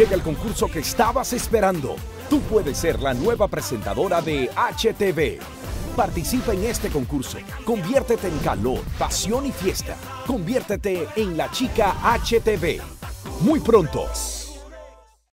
Llega el concurso que estabas esperando. Tú puedes ser la nueva presentadora de HTV. Participa en este concurso. Conviértete en calor, pasión y fiesta. Conviértete en la chica HTV. Muy pronto.